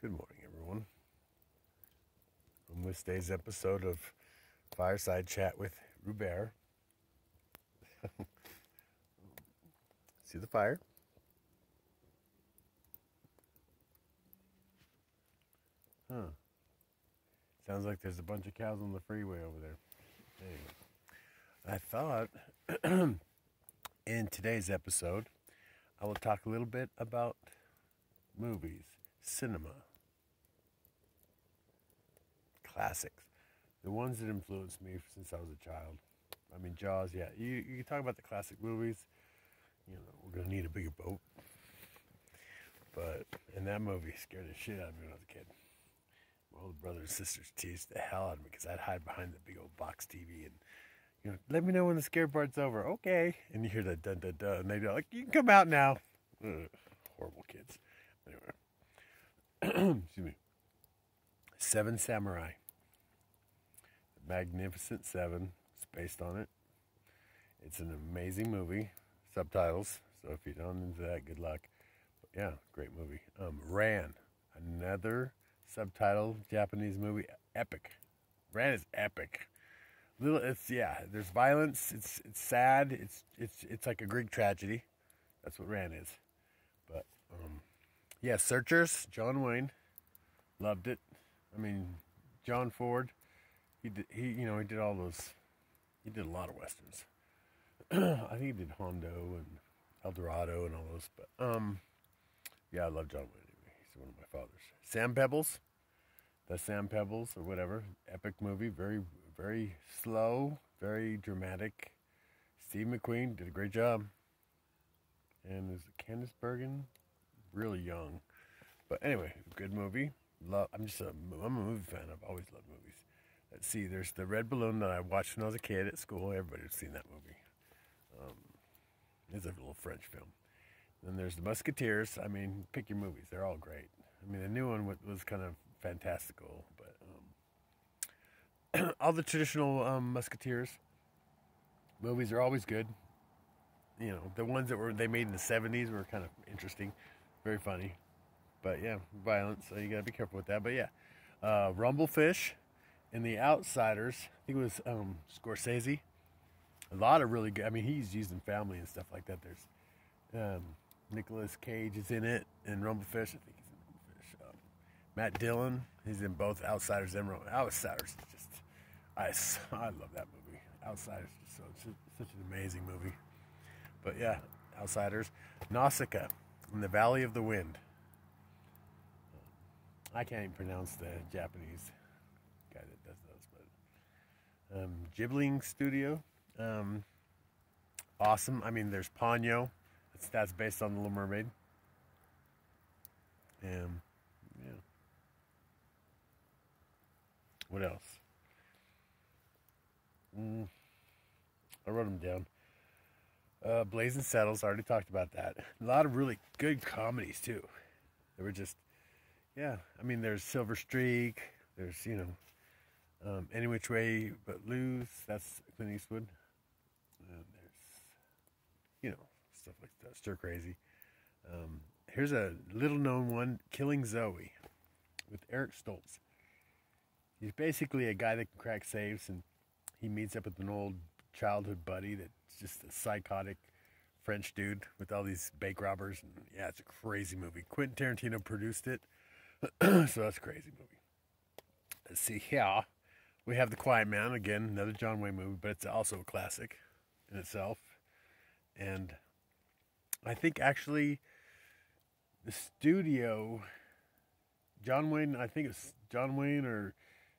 Good morning, everyone. On this day's episode of Fireside Chat with Rubert. See the fire? Huh. Sounds like there's a bunch of cows on the freeway over there. I thought in today's episode, I will talk a little bit about movies, cinema, classics, the ones that influenced me since I was a child. I mean, Jaws, yeah. You, you talk about the classic movies, you know, we're going to need a bigger boat. But, and that movie scared the shit out of me when I was a kid. My older brothers and sisters teased the hell out of me because I'd hide behind the big old box TV and, you know, let me know when the scare part's over. Okay. And you hear that dun dun dun. And they're like, you can come out now. Ugh, horrible kids. Anyway. Excuse me. Seven Samurai. Magnificent Seven. It's based on it. It's an amazing movie. Subtitles. So if you're not into that, good luck. But yeah, great movie. Um, Ran. Another subtitle Japanese movie. Epic. Ran is epic. Little, it's yeah. There's violence. It's it's sad. It's it's it's like a Greek tragedy. That's what Ran is. But um, yeah, Searchers. John Wayne loved it. I mean, John Ford. He did. He you know he did all those. He did a lot of westerns. I think he did Hondo and El Dorado and all those. But um, yeah, I love John Wayne. Anyway. He's one of my fathers. Sand Pebbles. The Sand Pebbles or whatever. Epic movie. Very very slow. Very dramatic. Steve McQueen did a great job. And is Candice Bergen really young? But anyway, good movie. Love. I'm just a I'm a movie fan. I've always loved movies. Let's see. There's the Red Balloon that I watched when I was a kid at school. Everybody's seen that movie. Um, it's a little French film. Then there's the Musketeers. I mean, pick your movies. They're all great. I mean, the new one was kind of fantastical, but um, all the traditional um, Musketeers movies are always good. You know, the ones that were they made in the '70s were kind of interesting, very funny, but yeah, violence. So you gotta be careful with that. But yeah, uh, Rumblefish and The Outsiders. I think it was um, Scorsese. A lot of really good. I mean, he's using family and stuff like that. There's um, Nicolas Cage is in it, and Rumblefish. I think he's in Rumblefish. Um, Matt Dillon. He's in both Outsiders and Rumble. Outsiders. Just, I, I love that movie. Outsiders. is So such an amazing movie. But yeah, Outsiders. Nausicaa in the Valley of the Wind. I can't even pronounce the Japanese guy that does those, but um, Ghibli Studio. Um, awesome. I mean, there's Ponyo. That's, that's based on The Little Mermaid. Um, yeah. What else? Mm, I wrote them down. Uh, Blazing Saddles, I already talked about that. A lot of really good comedies too. They were just, yeah. I mean, there's Silver Streak. There's you know, um, Any Which Way But Loose. That's Clint Eastwood. There's, you know, stuff like that. Stir Crazy. Um, here's a little known one, Killing Zoe, with Eric Stoltz. He's basically a guy that can crack safes, and he meets up with an old childhood buddy that's just a psychotic French dude with all these bank robbers. And yeah, it's a crazy movie. Quentin Tarantino produced it, so that's a crazy movie. Let's see here. We have The Quiet Man again, another John Wayne movie, but it's also a classic in itself. And I think actually the studio, John Wayne, I think it's John Wayne or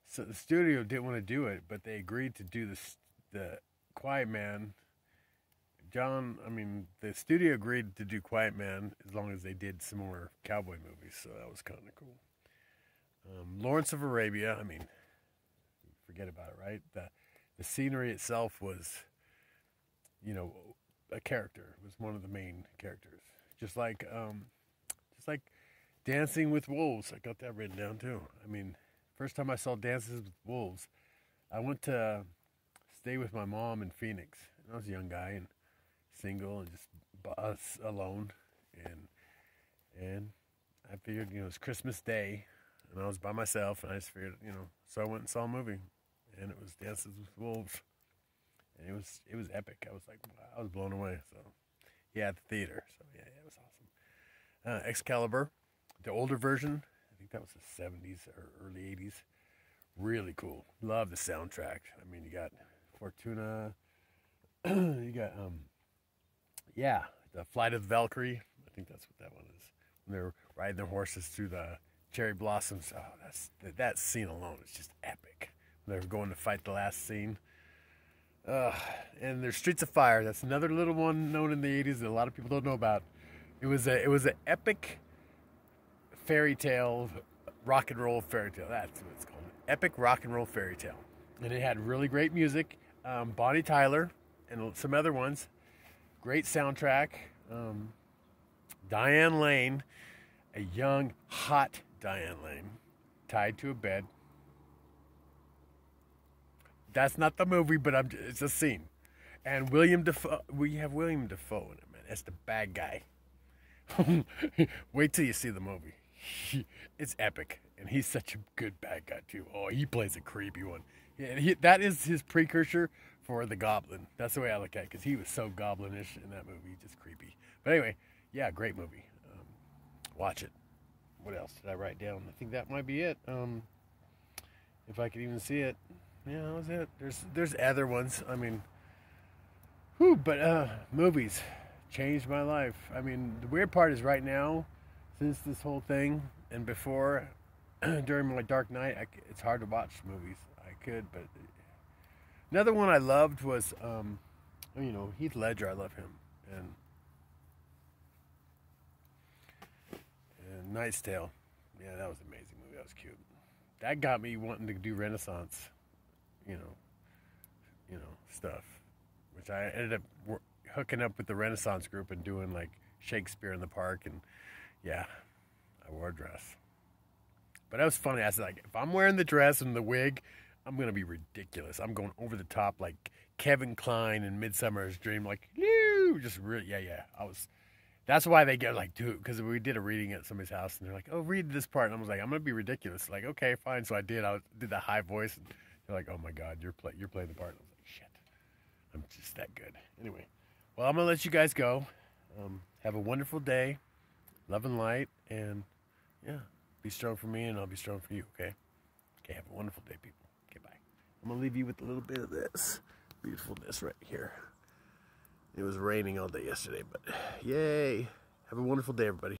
so the studio didn't want to do it, but they agreed to do this the Quiet Man. John, I mean, the studio agreed to do Quiet Man as long as they did some more cowboy movies, so that was kind of cool. Um, Lawrence of Arabia, I mean, forget about it, right? The the scenery itself was, you know, a character. Was one of the main characters, just like, um, just like Dancing with Wolves. I got that written down too. I mean, first time I saw Dances with Wolves, I went to stay with my mom in Phoenix. I was a young guy and single and just us alone, and and I figured, you know, it's Christmas Day, and I was by myself, and I just figured, you know, so I went and saw a movie, and it was Dances with Wolves, and it was it was epic. I was like, I was blown away. So, yeah, at the theater. So yeah, yeah it was awesome. Uh, Excalibur, the older version, I think that was the '70s or early '80s. Really cool. Love the soundtrack. I mean, you got Fortuna. you got um, yeah, the Flight of the Valkyrie. I think that's what that one is. When they're riding their horses through the cherry blossoms. Oh, that's that scene alone is just epic. They're going to fight the last scene. Uh, and there's Streets of Fire. That's another little one known in the '80s that a lot of people don't know about. It was a it was an epic fairy tale, rock and roll fairy tale. That's what it's called. Epic rock and roll fairy tale. And it had really great music. Um, Bonnie Tyler and some other ones. Great soundtrack. Um, Diane Lane, a young, hot Diane Lane, tied to a bed. That's not the movie, but I'm, it's a scene. And William Dafoe, we have William Dafoe in it, man. That's the bad guy. Wait till you see the movie. it's epic, and he's such a good bad guy too. Oh, he plays a creepy one. And he, that is his precursor for the Goblin. That's the way I look at it, because he was so goblinish in that movie, just creepy. But anyway, yeah, great movie. Um, watch it. What else did I write down? I think that might be it. Um, if I could even see it, yeah, that was it. There's there's other ones. I mean, whew, but uh, movies changed my life. I mean, the weird part is right now, since this whole thing and before, during my dark night, I, it's hard to watch movies. I could, but another one I loved was, um, you know, Heath Ledger. I love him, and and Knight's Tale. Yeah, that was an amazing movie. That was cute. That got me wanting to do Renaissance, you know, you know stuff, which I ended up hooking up with the Renaissance group and doing like Shakespeare in the park, and yeah, I wore a dress. But that was funny. I was like, if I'm wearing the dress and the wig, I'm gonna be ridiculous. I'm going over the top like Kevin Kline in Midsummer's Dream, like, just really, yeah, yeah. I was. That's why they get like, dude, because we did a reading at somebody's house, and they're like, "Oh, read this part," and I was like, "I'm gonna be ridiculous." Like, okay, fine. So I did. I did the high voice, and they're like, "Oh my god, you're play, you're playing the part." I was like, "Shit, I'm just that good." Anyway, well, I'm gonna let you guys go. Um, have a wonderful day, love and light, and yeah, be strong for me, and I'll be strong for you. Okay. Okay. Have a wonderful day, people. Okay. Bye. I'm gonna leave you with a little bit of this beautifulness right here. It was raining all day yesterday, but yay. Have a wonderful day, everybody.